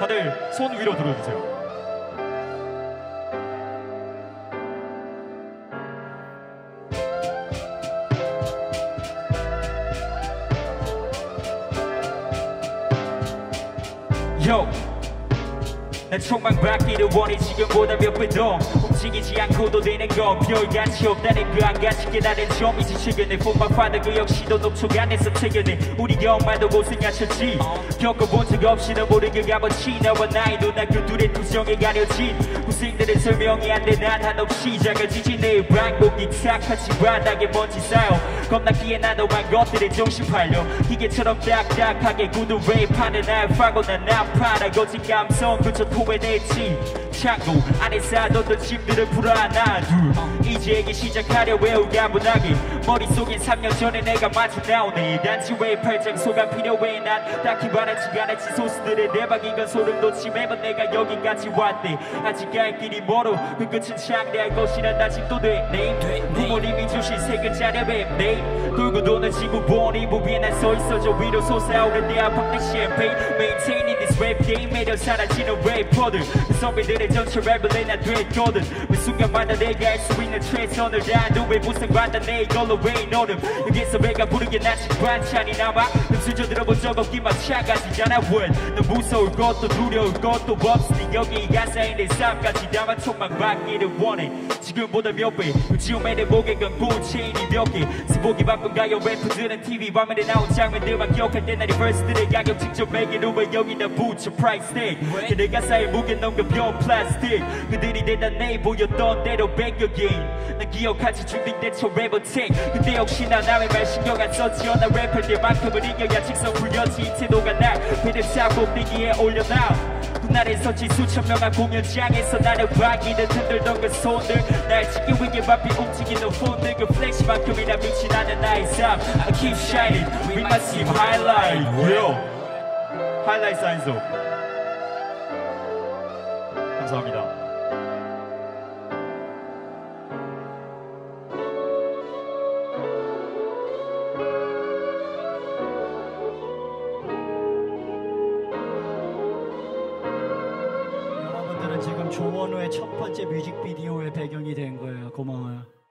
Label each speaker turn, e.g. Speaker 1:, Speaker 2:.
Speaker 1: 다들 손 위로 들어주세요. Yo. 난 총망 받기를 원해 지금보다 몇배더 움직이지 않고도 되는 건 별가치 없다는 그 한 가지 깨달은 점이지 최근에 본방파는 그 역시도 녹초가 안에서 최근에 우리가 엄마도 고생하셨지. 겪어본 적 없이는 모르게 가봤지 나와 나의 누나 그 둘의 투정에 가려진 고생들은 설명이 안 돼 난 한없이 작아지지 내 방법이 탁하지 바닥에 먼지 쌓여 겁나기에 나도한 것들에 정신 팔려 기계처럼 딱딱하게 굳은 랩하는 알파고 난 아파라 거친 감성 그저 토해냈지 창고 안에 쌓아뒀던 짐들을 풀어안아 둘 이제 얘기 시작하려 외우가 분하게 머릿속엔 3년 전에 내가 마주 나오네. 단지 왜 팔짱 소가 필요해? 난 딱히 바라지 않았지 소스들의 대박인 건 소름 돋지. 매번 내가 여기까지 왔대 아직 갈 길이 멀어. 그 끝은 창대할 것이란 아직도 되네 부모님이 주신 세 글자의 랩네 돌고 도는 지구 보니 무비에 난 서 있어 저 위로 솟아오른 내 압박된 샴페인. Maintaining this rap game. 매력 사라지는 래퍼들. 그 선배들의 전체 랩을 내나 됐거든. 매 순간마다 내가 할 수 있는 최선을 무슨 관다 내 이걸로 왜 너는. 여기서 내가 부르게 나치 반찬이 남아 흡수저 들어본 적 없긴 마찬가지잖아 when 너 무서울 것도 두려울 것도 없으니 여기 가사에 내 삶까지 담아 총망 받기를 원해. 지금보다 몇배 지움에 내 목에 건 고체인이 몇개. 스보기 바쁜 가요 래퍼들은 TV 화면에 나온 장면들만 기억할 때 나의 verse들의 가격 직접 매기로 왜 여기다 붙여 price tag. 그내 가사에 무게 넘겨 벼 플라스 틱 그들이 대단해 보였던 대로 배격인 난 기억하지 준비된 저 래퍼 책. 근데 역시나 남의 말 신경 안 썼지요. 나 랩할 때만큼은 이겨야 직성 풀렸지. 이 태도가 날 배를 잡고 뛰기에 올려놔. 그날에 서치 수천 명한 공연장에서 나를 와기는 흔들던 그 손들. 날 지키기 위해 바삐 움직이는 폰들. 그 플래시만큼이나 빛이 나는 나의 삶. I keep shining with my team highlight. Real 하이라이트 사인소 감사합니다
Speaker 2: 지금 조원우의 첫 번째 뮤직비디오의 배경이 된 거예요. 고마워요.